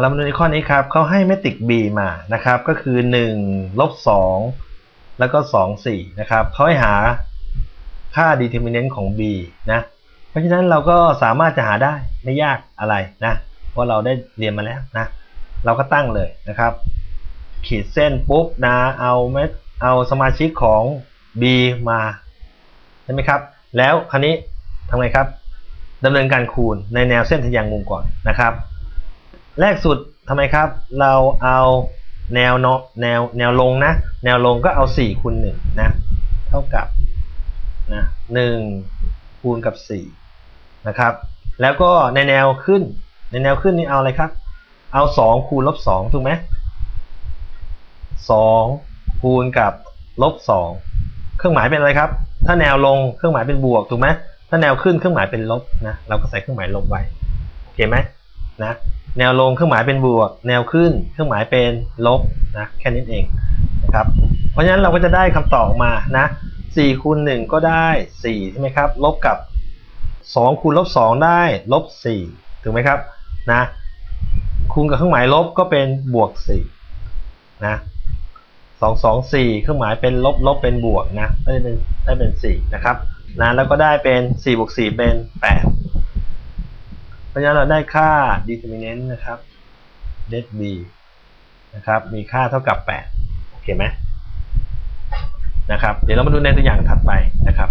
เรามาดูในข้อนี้ครับเขาให้เมตริก b มานะครับ ก็คือ1ลบ2แล้วก็ 2 4 นะครับเขาให้หาค่า determinant ของ b นะเพราะฉะนั้นเราก็สามารถจะหาได้ไม่ยากอะไรนะเพราะเราได้เรียนมาแล้วนะ เราก็ตั้งเลยนะครับ ขีดเส้นปุ๊บนะเอาเม็ดเอาสมาชิกของ b มาใช่ไหมครับ แล้วคราวนี้ทำไงครับดำเนินการคูณในแนวเส้นทะแยงมุมก่อนนะครับ แรกสุดทำไมครับ เราเอาแนวเนาะแนวแนวลงนะ แนวลงก็เอา4คูณ1นะ เท่ากับนะ1คูณกับ4นะครับ แล้วก็ในแนวขึ้น ในแนวขึ้นนี่เอาอะไรครับ เอา 2 คูณลบ2ถูกไหม2คูณกับลบ2เครื่องหมายเป็นอะไรครับ ถ้าแนวลงเครื่องหมายเป็นบวกถูกไหมถ้าแนวขึ้นเครื่องหมายเป็นลบนะ เราก็ใส่เครื่องหมายลบไว้ โอเคไหมนะ แนวลงเครื่องหมายเป็นบวก แนวขึ้นเครื่องหมายเป็นลบนะแค่นี้เองนะครับเพราะฉะนั้นเราก็จะได้คำตอบมานะ4คูณ1ก็ได้4ใช่ไหมครับลบกับ 2คูณลบ2ได้ลบ4ถูกไหมครับนะคูณกับเครื่องหมายลบก็เป็นบวก4นะ2 2 4เครื่องหมายเป็นลบลบเป็นบวกนะได้เป็นได้เป็น4นะครับนะแล้วก็ได้เป็น4บวก4เป็น8 เพราะฉะนั้นเราได้ค่า determinant นะครับ det b นะครับมีค่าเท่ากับ 8 โอเคไหมนะครับ เดี๋ยวเรามาดูในตัวอย่างถัดไปนะครับ